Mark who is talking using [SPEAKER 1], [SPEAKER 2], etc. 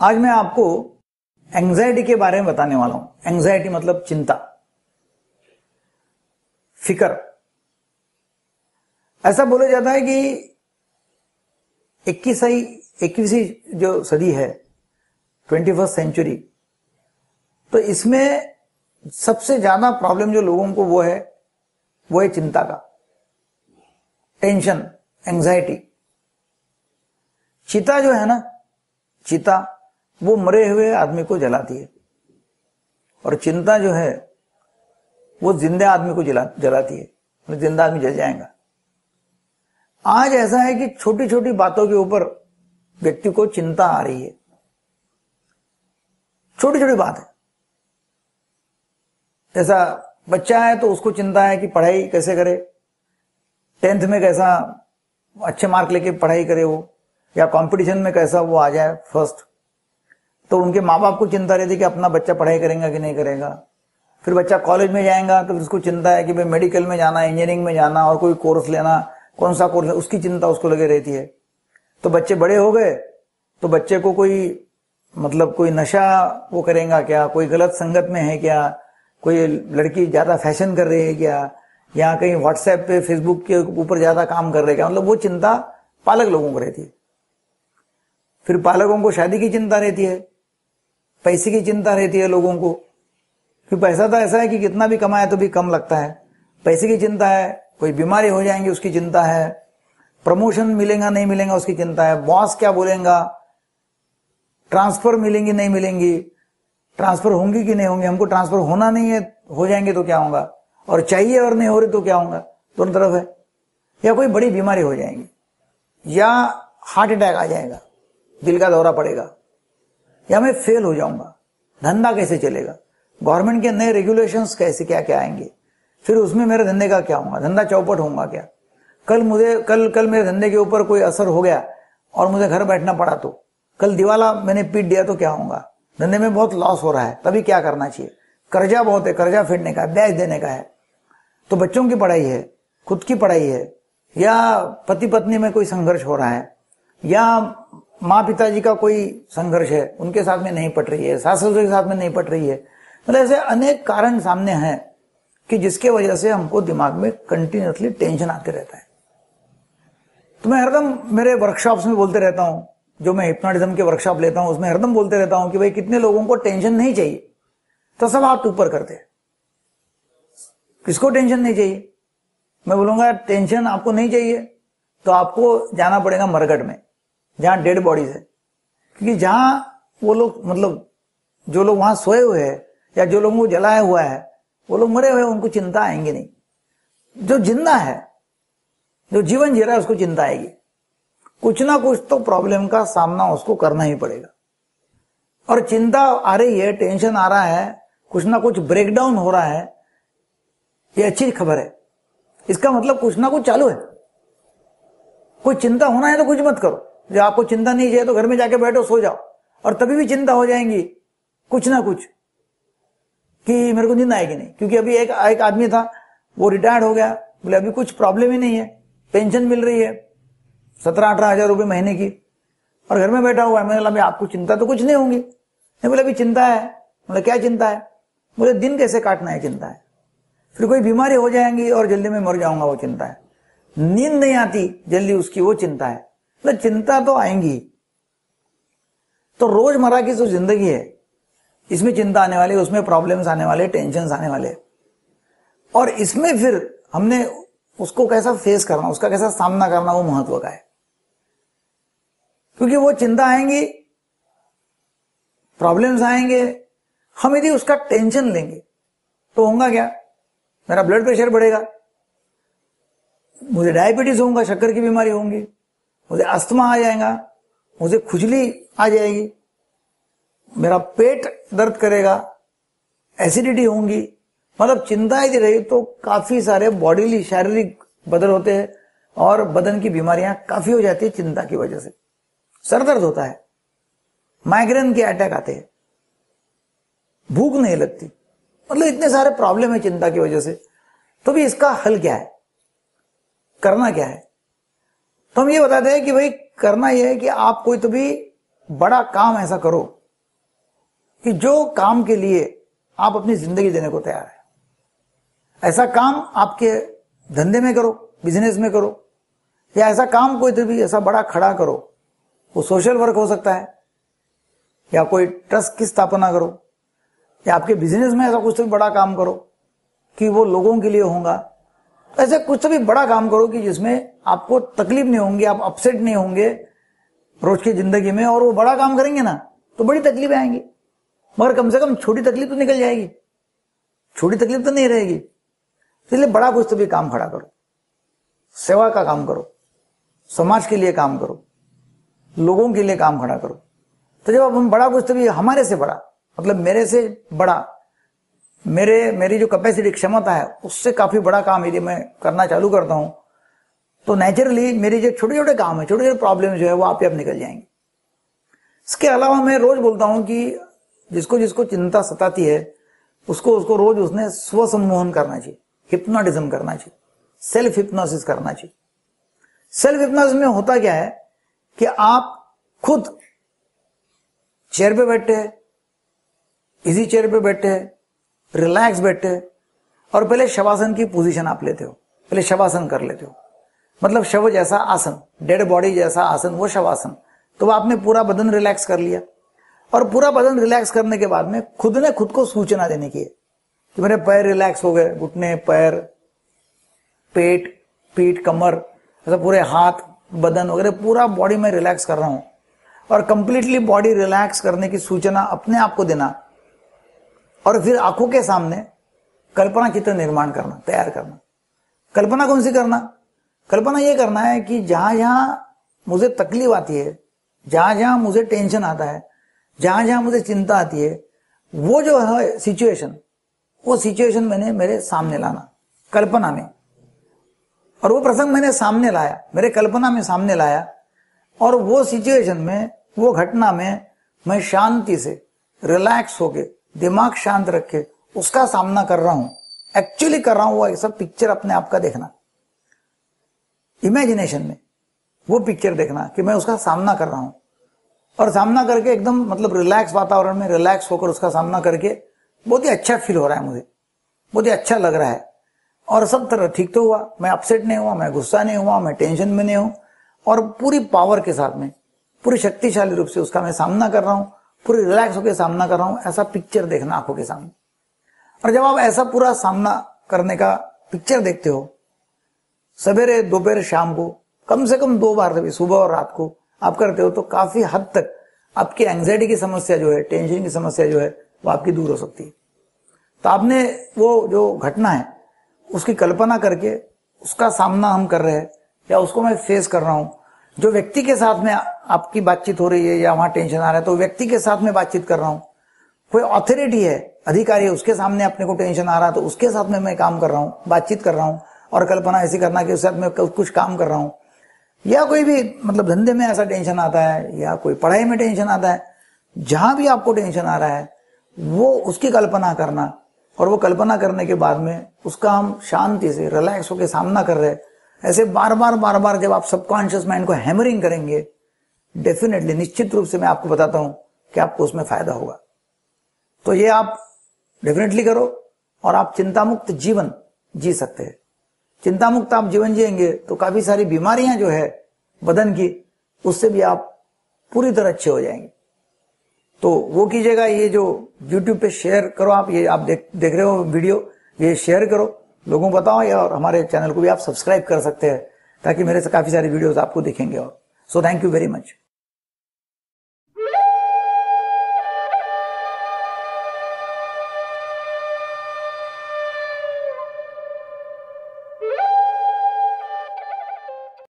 [SPEAKER 1] आज मैं आपको एंग्जाइटी के बारे में बताने वाला हूँ। एंजाइटी मतलब चिंता, फिकर। ऐसा बोला जाता है कि इक्कीसवीं इक्कीसवीं जो सदी है ट्वेंटी फ़र्स्ट सेंचुरी तो इसमें सबसे ज़्यादा प्रॉब्लम जो लोगों को वो है वो है चिंता का। टेंशन एंजाइटी चिता जो है ना, चिता वो मरे हुए आदमी को जलाती है। और चिंता जो है, वो जिंदे आदमी को जला, जलाती है। ज़िंदा आदमी जल जाएगा। आज ऐसा है कि छोटी छोटी बातों के ऊपर व्यक्ति को चिंता आ रही है। छोटी छोटी बात है। जैसा बच्चा है तो उसको चिंता है कि पढ़ाई कैसे करे? टेंथ में कैसा अच्छे मार्क लेके पढ़ाई करे वो? या कंपटीशन में कैसा वो आ जाए फ़र्स्ट तो उनके माँ बाप को चिंता रहती कि अपना बच्चा पढ़ाई करेगा कि नहीं करेगा। फिर बच्चा कॉलेज में जाएगा तो फिर उसको चिंता है कि भाई मेडिकल में जाना इंजीनियरिंग में जाना और कोई कोर्स लेना कौन सा कोर्स उसकी चिंता उसको लगे रहती है। तो बच्चे बड़े हो गए तो बच्चे को कोई मतलब कोई नशा वो करेगा क्या? कोई गलत संगत में है क्या? कोई लड़की ज़्यादा फ़ैशन कर रही है क्या? या कहीं व्हाट्सएप पे फेसबुक के ऊपर ज़्यादा काम कर रहे क्या? मतलब वो चिंता पालक लोगों को रहती है। फिर पालकों को शादी की चिंता रहती है। पैसे की चिंता रहती है लोगों को। फिर पैसा तो ऐसा है कि कितना भी कमाए तो भी कम लगता है। पैसे की चिंता है, कोई बीमारी हो जाएँगी उसकी चिंता है। प्रमोशन मिलेगा, नहीं मिलेगा उसकी चिंता है। बॉस क्या बोलेगा? ट्रांसफ़र मिलेंगी, नहीं मिलेंगी? ट्रांसफ़र होंगी कि नहीं होंगी? हमको ट्रांसफ़र होना नहीं है, हो जाएँगे तो क्या होगा? और चाहिए और नहीं हो रही तो क्या होगा? दोनों तरफ़ है। या कोई बड़ी बीमारी हो जाएँगी। या हार्ट अटैक आ जाएगा। दिल का दौरा पड़ेगा। या मैं फेल हो जाऊँगा। धंधा कैसे चलेगा? गवर्नमेंट के नए रेगुलेशंस कैसे क्या क्या आएँगे? फिर उसमें मेरे धंधे का क्या होगा? धंधा चौपट होगा क्या? कल मुझे, कल कल मेरे धंधे के ऊपर कोई असर हो गया और मुझे घर बैठना पड़ा तो? कल दिवाला मैंने पीट दिया तो क्या होगा? धंधे में बहुत लॉस हो रहा है, तभी क्या करना चाहिए? कर्जा बहुत है, कर्जा फेडने का है, ब्याज देने का है। तो बच्चों की पढ़ाई है, खुद की पढ़ाई है, या पति पत्नी में कोई संघर्ष हो रहा है, या माँ पिताजी का कोई संघर्ष है, उनके साथ में नहीं पट रही है सास ससुर के साथ में नहीं पट रही है। मतलब ऐसे अनेक कारण सामने हैं कि जिसके वजह से हमको दिमाग में कंटिन्यूसली टेंशन आते रहता है। तो मैं हरदम मेरे वर्कशॉप्स में बोलते रहता हूँ, जो मैं हिप्नोटिज्म के वर्कशॉप लेता हूँ, उसमें हरदम बोलते रहता हूँ कि भाई कितने लोगों को टेंशन नहीं चाहिए। तो सब हाथ ऊपर करते हैं। किसको टेंशन नहीं चाहिए? मैं बोलूँगा टेंशन आपको नहीं चाहिए तो आपको जाना पड़ेगा मरगट में। जहाँ डेड बॉडीज है। क्योंकि जहाँ वो लोग मतलब जो लोग वहाँ सोए हुए हैं, या जो लोगों को जलाया हुआ है, वो लोग मरे हुए उनको चिंता आएँगे नहीं। जो ज़िंदा है, जो जीवन जी रहा है, उसको चिंता आएगी। कुछ ना कुछ तो प्रॉब्लम का सामना उसको करना ही पड़ेगा। और चिंता आ रही है टेंशन आ रहा है, कुछ ना कुछ ब्रेकडाउन हो रहा है, ये अच्छी खबर है। इसका मतलब कुछ ना कुछ चालू है। कोई चिंता होना है तो कुछ मत करो। जो आपको चिंता नहीं चाहिए तो घर में जाके बैठो, सो जाओ। और तभी भी चिंता हो जाएँगी, कुछ ना कुछ, कि मेरे को नींद आएगी नहीं। क्योंकि अभी एक एक आदमी था, वो रिटायर्ड हो गया। बोले, अभी कुछ प्रॉब्लम ही नहीं है। पेंशन मिल रही है। सत्रह अठारह हज़ार रुपए महीने की। और घर में बैठा हुआ है। मैंने बोला आपको चिंता तो कुछ नहीं होंगी। नहीं बोले, अभी चिंता है। बोले, क्या चिंता है? बोले, दिन कैसे काटना है चिंता है। फिर कोई बीमारी हो जाएँगी और जल्दी में मर जाऊँगा, वो चिंता है। नींद नहीं आती, जल्दी उसकी वो चिंता है। मतलब चिंता तो आएँगी। तो रोज़मर्रा की जो ज़िंदगी है, इसमें चिंता आने वाली, उसमें प्रॉब्लम्स आने वाले टेंशन आने वाले। और इसमें फिर हमने उसको कैसा फेस करना, उसका कैसा सामना करना वो महत्व का है। क्योंकि वो चिंता आएँगी प्रॉब्लम्स आएँगे, हम यदि उसका टेंशन लेंगे तो होगा क्या? मेरा ब्लड प्रेशर बढ़ेगा। मुझे डायबिटीज़ होगा शक्कर की बीमारी होंगी। मुझे अस्थमा आ जाएगा, मुझे खुजली आ जाएगी, मेरा पेट दर्द करेगा एसिडिटी होंगी। मतलब चिंता यदि रही तो काफ़ी सारे बॉडीली शारीरिक बदल होते हैं और बदन की बीमारियाँ काफ़ी हो जाती है चिंता की वजह से। सर दर्द होता है माइग्रेन के अटैक आते हैं। भूख नहीं लगती। मतलब इतने सारे प्रॉब्लम है चिंता की वजह से। तो भी इसका हल क्या है? करना क्या है? तो हम ये बताते हैं कि भाई, करना यह है कि आप कोई तो भी बड़ा काम ऐसा करो कि जो काम के लिए आप अपनी ज़िंदगी देने को तैयार है। ऐसा काम आपके धंधे में करो बिज़नेस में करो, या ऐसा काम कोई तो भी ऐसा बड़ा खड़ा करो, वो सोशल वर्क हो सकता है, या कोई ट्रस्ट की स्थापना करो, या आपके बिज़नेस में ऐसा कुछ तो भी बड़ा काम करो कि वो लोगों के लिए होगा ऐसे कुछ तो भी बड़ा काम करो कि जिसमें आपको तकलीफ़ नहीं होंगी, आप अपसेट नहीं होंगे रोज की ज़िंदगी में, और वो बड़ा काम करेंगे ना तो बड़ी तकलीफें आएँगी। मगर कम से कम छोटी तकलीफ़ तो निकल जाएगी। छोटी तकलीफ़ तो नहीं रहेगी। इसलिए बड़ा कुछ तो भी काम खड़ा करो। सेवा का काम करो। समाज के लिए काम करो। लोगों के लिए काम खड़ा करो। तो जब हम बड़ा कुछ तो भी हमारे से बड़ा मतलब मेरे से बड़ा मेरे, मेरी जो कैपेसिटी क्षमता है, उससे काफ़ी बड़ा काम यदि मैं करना चालू करता हूँ तो नेचुरली मेरी जो छोटे छोटे काम है छोटे छोटे प्रॉब्लम जो है, वो आप निकल जाएँगे। इसके अलावा मैं रोज बोलता हूँ कि जिसको जिसको चिंता सताती है, उसको उसको रोज उसने स्व सम्मोहन करना चाहिए हिप्नोटिज्म करना चाहिए सेल्फ हिप्नोसिस करना चाहिए। सेल्फ हिप्नोसिस में होता क्या है कि आप खुद चेयर पे बैठे इसी चेयर पे बैठे हैं रिलैक्स बैठे और पहले शवासन की पोजीशन आप लेते हो, पहले शवासन कर लेते हो। मतलब शव जैसा आसन डेड बॉडी जैसा आसन, वो शवासन। तो आपने पूरा बदन रिलैक्स कर लिया। और पूरा बदन रिलैक्स करने के बाद में खुद ने खुद को सूचना देने की है कि मेरे पैर रिलैक्स हो गए, घुटने, पैर, पेट, पीठ, कमर, ऐसा पूरे हाथ, बदन वगैरह पूरा बॉडी में रिलैक्स कर रहा हूँ। और कंप्लीटली बॉडी रिलैक्स करने की सूचना अपने आप को देना और फिर आँखों के सामने कल्पना चित्र निर्माण करना, तैयार करना। कल्पना कौन सी करना? कल्पना यह करना है कि जहाँ जहाँ मुझे तकलीफ़ आती है, जहाँ जहाँ मुझे टेंशन आता है, जहाँ जहाँ मुझे चिंता आती है, वो जो है सिचुएशन वो सिचुएशन मैंने मेरे सामने लाना, कल्पना में। और वो प्रसंग मैंने सामने लाया, मेरे कल्पना में सामने लाया, और वो सिचुएशन में, वो घटना में मैं शांति से रिलैक्स होके दिमाग शांत रखे, उसका सामना कर रहा हूँ। एक्चुअली कर रहा हूँ, वो सब पिक्चर अपने आप का देखना। इमेजिनेशन में, वो पिक्चर देखना कि मैं उसका सामना कर रहा हूँ। और सामना करके एकदम मतलब रिलैक्स वातावरण में रिलैक्स होकर उसका सामना करके, बहुत ही अच्छा फील हो रहा है मुझे। बहुत ही अच्छा लग रहा है। और सब तरह ठीक तो हुआ, मैं अपसेट नहीं हुआ, मैं गुस्सा नहीं हुआ, मैं टेंशन में नहीं हूँ। और पूरी पावर के साथ में, पूरी शक्तिशाली रूप से उसका मैं सामना कर रहा हूँ। पूरी रिलैक्स होकर सामना कर रहा हूँ, ऐसा पिक्चर देखना आँखों के सामने। और जब आप ऐसा पूरा सामना करने का पिक्चर देखते हो, सवेरे, दोपहर, शाम को, कम से कम दो बार सुबह और रात को आप करते हो तो काफ़ी हद तक आपकी एंग्जाइटी की समस्या जो है टेंशन की समस्या जो है, वो आपकी दूर हो सकती है। तो आपने वो जो घटना है, उसकी कल्पना करके उसका सामना हम कर रहे हैं, या उसको मैं फेस कर रहा हूँ जो व्यक्ति के साथ में आपकी बातचीत हो रही है या वहाँ टेंशन आ रहा है तो व्यक्ति के साथ में बातचीत कर रहा हूँ। कोई ऑथोरिटी है, अधिकारी है, उसके सामने अपने को टेंशन आ रहा है तो उसके साथ में मैं काम कर रहा हूँ, बातचीत कर रहा हूँ, और कल्पना ऐसी करना कि उसके साथ में कुछ काम कर रहा हूँ। या कोई भी मतलब धंधे में ऐसा टेंशन आता है, या कोई पढ़ाई में टेंशन आता है, जहाँ भी आपको टेंशन आ रहा है, वो उसकी कल्पना करना, और वो कल्पना करने के बाद में उसका हम शांति से रिलैक्स होकर सामना कर रहे ऐसे बार बार बार बार जब आप सबकॉन्शियस माइंड को हैमरिंग करेंगे डेफिनेटली निश्चित रूप से मैं आपको बताता हूँ कि आपको उसमें फ़ायदा होगा। तो ये आप डेफिनेटली करो और आप चिंता मुक्त जीवन जी सकते हैं। चिंता मुक्त आप जीवन जिएँगे तो काफ़ी सारी बीमारियाँ जो है बदन की, उससे भी आप पूरी तरह अच्छे हो जाएँगे। तो वो कीजिएगा, ये जो YouTube पे शेयर करो आप, ये आप देख देख रहे हो वीडियो ये शेयर करो। लोगों को बताओ या और हमारे चैनल को भी आप सब्सक्राइब कर सकते हैं, ताकि मेरे से काफ़ी सारे वीडियोस आपको दिखेंगे और। So thank you very much